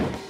you